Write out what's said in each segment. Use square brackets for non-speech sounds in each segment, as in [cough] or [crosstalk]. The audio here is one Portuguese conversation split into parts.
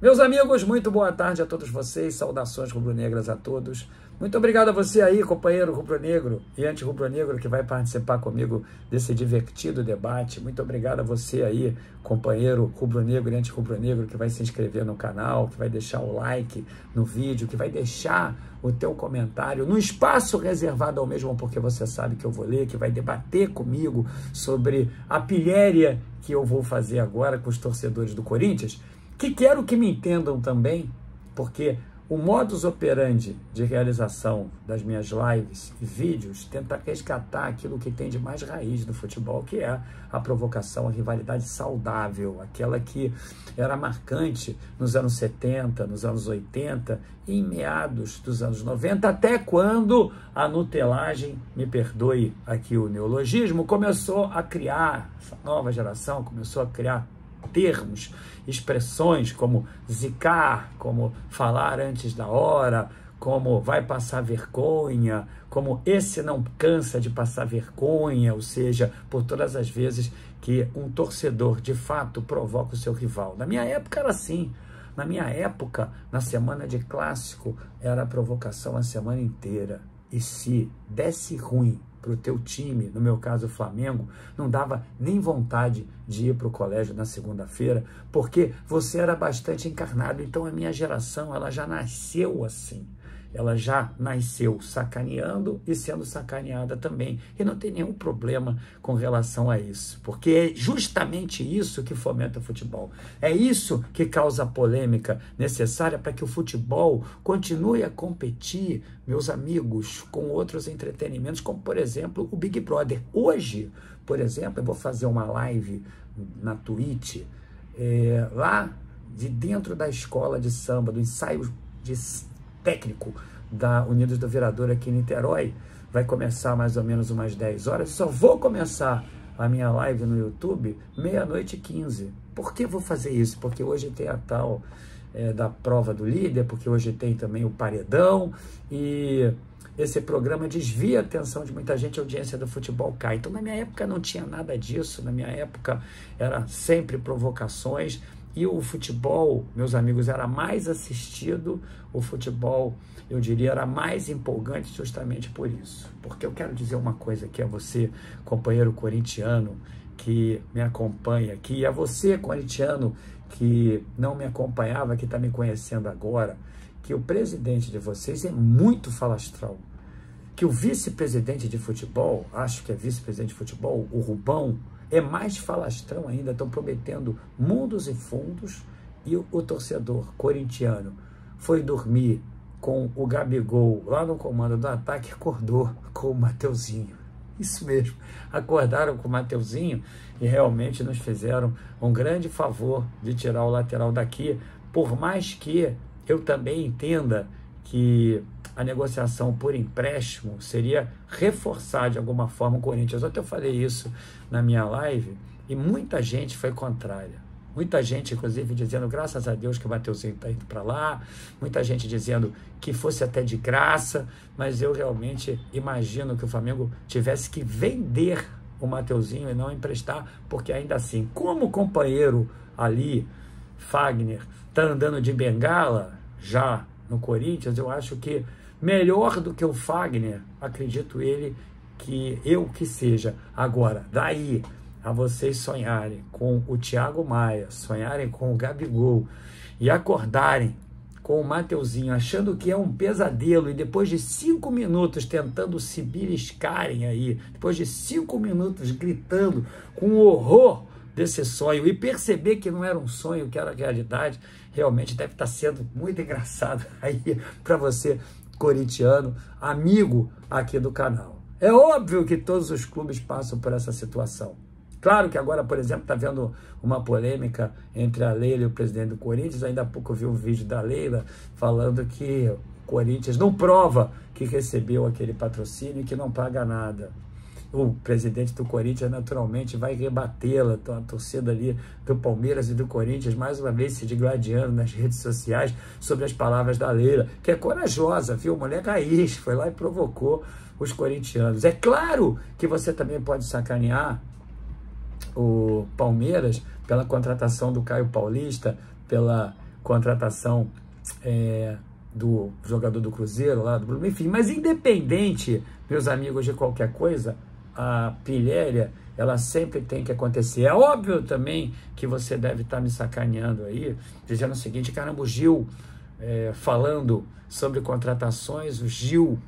Meus amigos, muito boa tarde a todos vocês, saudações rubro-negras a todos. Muito obrigado a você aí, companheiro rubro-negro e anti-rubro-negro que vai participar comigo desse divertido debate. Muito obrigado a você aí, companheiro rubro-negro e anti-rubro-negro que vai se inscrever no canal, que vai deixar o like no vídeo, que vai deixar o teu comentário no espaço reservado ao mesmo, porque você sabe que eu vou ler, que vai debater comigo sobre a pilhéria que eu vou fazer agora com os torcedores do Corinthians, que quero que me entendam também, porque o modus operandi de realização das minhas lives e vídeos tenta resgatar aquilo que tem de mais raiz do futebol, que é a provocação, a rivalidade saudável, aquela que era marcante nos anos 70, nos anos 80 e em meados dos anos 90, até quando a nutelagem, me perdoe aqui o neologismo, começou a criar, essa nova geração começou a criar termos, expressões como zicar, como falar antes da hora, como vai passar vergonha, como esse não cansa de passar vergonha, ou seja, por todas as vezes que um torcedor de fato provoca o seu rival. Na minha época era assim. Na minha época, na semana de clássico, era a provocação a semana inteira. E se desse ruim para o teu time, no meu caso o Flamengo, não dava nem vontade de ir para o colégio na segunda-feira, porque você era bastante encarnado. Então a minha geração ela já nasceu assim ela já nasceu sacaneando e sendo sacaneada também. E não tem nenhum problema com relação a isso, porque é justamente isso que fomenta o futebol. É isso que causa a polêmica necessária para que o futebol continue a competir, meus amigos, com outros entretenimentos, como por exemplo o Big Brother. Hoje, por exemplo, eu vou fazer uma live na Twitch, é, lá de dentro da escola de samba, do ensaio de técnico da Unidos do Vereador aqui em Niterói. Vai começar mais ou menos umas 10 horas. Só vou começar a minha live no YouTube meia-noite e 15. Por que vou fazer isso? Porque hoje tem a tal é, da prova do líder, porque hoje tem também o paredão e esse programa desvia a atenção de muita gente, a audiência do futebol cai. Então, na minha época não tinha nada disso, na minha época era sempre provocações, e o futebol, meus amigos, era mais assistido, o futebol, eu diria, era mais empolgante justamente por isso. Porque eu quero dizer uma coisa aqui a você, companheiro corintiano, que me acompanha aqui, e a você, corintiano, que não me acompanhava, que está me conhecendo agora, que o presidente de vocês é muito falastrão. Que o vice-presidente de futebol, acho que é vice-presidente de futebol, o Rubão, é mais falastrão ainda, estão prometendo mundos e fundos, e o, o torcedor corintiano foi dormir com o Gabigol lá no comando do ataque, acordou com o Mateuzinho. Isso mesmo, acordaram com o Mateuzinho e realmente nos fizeram um grande favor de tirar o lateral daqui, por mais que eu também entenda que a negociação por empréstimo seria reforçar de alguma forma o Corinthians. Até eu falei isso na minha live e muita gente foi contrária. Muita gente, inclusive, dizendo, graças a Deus que o Mateuzinho está indo para lá. Muita gente dizendo que fosse até de graça. Mas eu realmente imagino que o Flamengo tivesse que vender o Mateuzinho e não emprestar, porque ainda assim, como companheiro ali, Fagner, está andando de bengala já no Corinthians, eu acho que melhor do que o Fagner, acredito ele que eu que seja. Agora, daí a vocês sonharem com o Thiago Maia, sonharem com o Gabigol e acordarem com o Mateuzinho, achando que é um pesadelo, e depois de cinco minutos tentando se beliscarem aí, depois de cinco minutos gritando com horror desse sonho e perceber que não era um sonho, que era realidade, realmente deve estar sendo muito [laughs] engraçado aí para você corintiano, amigo aqui do canal. É óbvio que todos os clubes passam por essa situação. Claro que agora, por exemplo, está vendo uma polêmica entre a Leila e o presidente do Corinthians. Ainda há pouco eu vi um vídeo da Leila falando que o Corinthians não prova que recebeu aquele patrocínio e que não paga nada o presidente do Corinthians naturalmente vai rebatê-la. Então a torcida ali do Palmeiras e do Corinthians mais uma vez se digladiando nas redes sociais sobre as palavras da Leila, que é corajosa, viu? Mulher raiz, foi lá e provocou os corintianos. É claro que você também pode sacanear o Palmeiras pela contratação do Caio Paulista, pela contratação é, do jogador do Cruzeiro lá do Bruno, enfim, mas independente, meus amigos, de qualquer coisa, a pilhéria ela sempre tem que acontecer. É óbvio também que você deve estar me sacaneando aí, dizendo o seguinte, caramba, o Gil é, falando sobre contratações, o Gil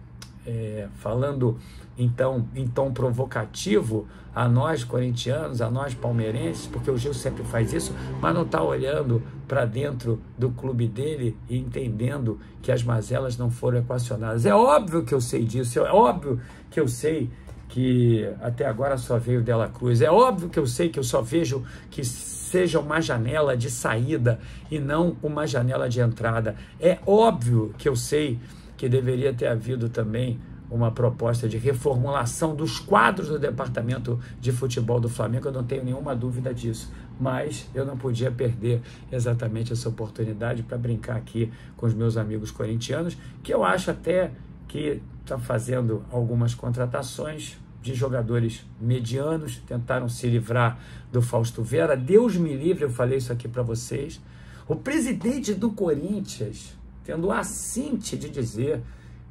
é, falando então em tom provocativo a nós corintianos, a nós palmeirenses, porque o Gil sempre faz isso, mas não está olhando para dentro do clube dele e entendendo que as mazelas não foram equacionadas. É óbvio que eu sei disso, é óbvio que eu sei que até agora só veio Dela Cruz. É óbvio que eu sei que eu só vejo que seja uma janela de saída e não uma janela de entrada. É óbvio que eu sei que deveria ter havido também uma proposta de reformulação dos quadros do departamento de futebol do Flamengo, eu não tenho nenhuma dúvida disso. Mas eu não podia perder exatamente essa oportunidade para brincar aqui com os meus amigos corintianos, que eu acho até que está fazendo algumas contratações de jogadores medianos, tentaram se livrar do Fausto Vera. Deus me livre, eu falei isso aqui para vocês. O presidente do Corinthians, tendo a cinte de dizer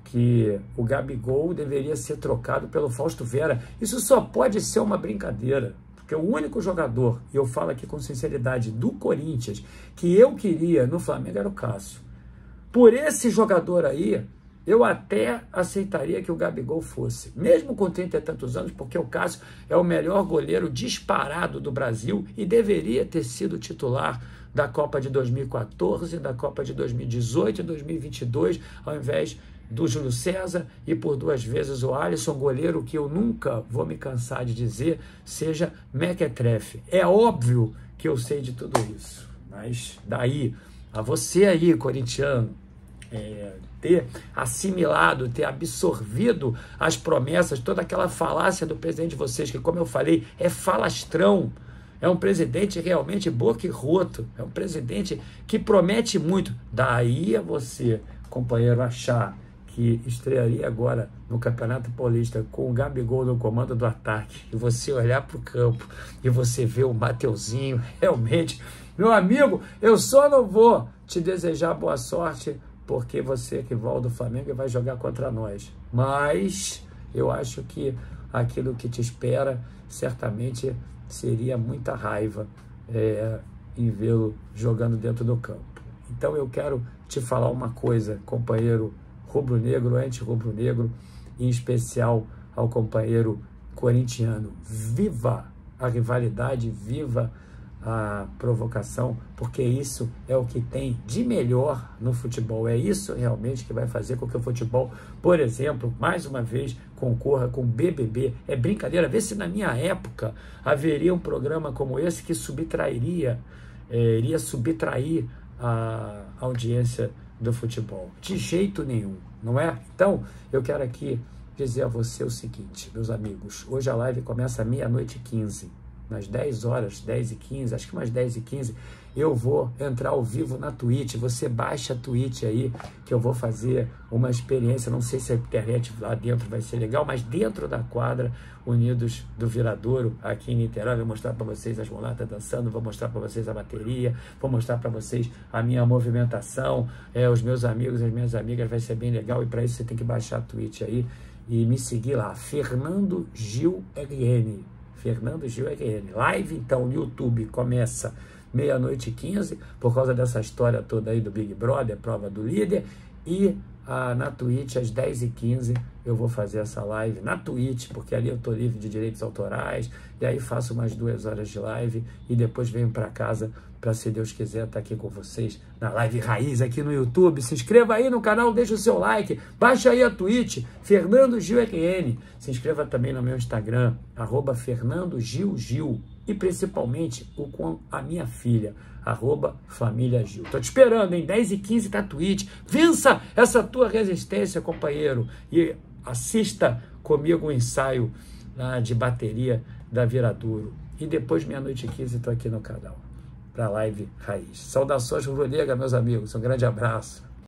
que o Gabigol deveria ser trocado pelo Fausto Vera. Isso só pode ser uma brincadeira, porque o único jogador, e eu falo aqui com sinceridade, do Corinthians, que eu queria no Flamengo era o Cássio. Por esse jogador aí, eu até aceitaria que o Gabigol fosse, mesmo com 30 e tantos anos, porque o Cássio é o melhor goleiro disparado do Brasil e deveria ter sido titular da Copa de 2014, da Copa de 2018 e 2022, ao invés do Júlio César e por duas vezes o Alisson, goleiro que eu nunca vou me cansar de dizer, seja Mequetrefe. É óbvio que eu sei de tudo isso, mas daí a você aí, corintiano, é, ter assimilado, ter absorvido as promessas, toda aquela falácia do presidente de vocês, que, como eu falei, é falastrão. É um presidente realmente boca e roto. É um presidente que promete muito. Daí a você, companheiro, achar que estrearia agora no Campeonato Paulista com o Gabigol no comando do ataque e você olhar para o campo e você ver o Mateuzinho, [laughs] realmente, meu amigo, eu só não vou te desejar boa sorte porque você que volta do Flamengo vai jogar contra nós. Mas eu acho que aquilo que te espera certamente seria muita raiva é, em vê-lo jogando dentro do campo. Então eu quero te falar uma coisa, companheiro rubro-negro, anti-rubro-negro, em especial ao companheiro corintiano. Viva a rivalidade, viva a provocação, porque isso é o que tem de melhor no futebol. É isso realmente que vai fazer com que o futebol, por exemplo, mais uma vez, concorra com o BBB. É brincadeira. Vê se na minha época haveria um programa como esse que subtrairia, é, iria subtrair a audiência do futebol. De jeito nenhum, não é? Então, eu quero aqui dizer a você o seguinte, meus amigos. Hoje a live começa meia-noite e 15 nas 10 horas, 10 e 15, acho que mais 10 e 15, eu vou entrar ao vivo na Twitch. Você baixa a Twitch aí, que eu vou fazer uma experiência. Não sei se a internet lá dentro vai ser legal, mas dentro da quadra, Unidos do Viradouro, aqui em Niterói, vou mostrar para vocês as mulatas dançando, vou mostrar para vocês a bateria, vou mostrar para vocês a minha movimentação, é, os meus amigos, as minhas amigas, vai ser bem legal. E para isso você tem que baixar a Twitch aí e me seguir lá, Fernando Gil RN. Fernando Gil RN. Live, então, no YouTube começa meia-noite e 15, por causa dessa história toda aí do Big Brother, prova do líder. E ah, na Twitch, às 10h15, eu vou fazer essa live na Twitch, porque ali eu estou livre de direitos autorais. E aí faço umas duas horas de live e depois venho para casa para, se Deus quiser, estar tá aqui com vocês na live raiz aqui no YouTube. Se inscreva aí no canal, deixa o seu like, baixa aí a Twitch, Fernando Gil RN. Se inscreva também no meu Instagram, arroba Fernando Gil Gil. E principalmente o com a minha filha, arroba Família Gil. Tô te esperando, em 10 e 15 tá Twitch. Vença essa tua resistência, companheiro. E assista comigo o um ensaio lá de bateria da Viradouro. E depois, meia-noite e 15, estou aqui no canal para a live raiz. Saudações rubro-negra, meus amigos. Um grande abraço.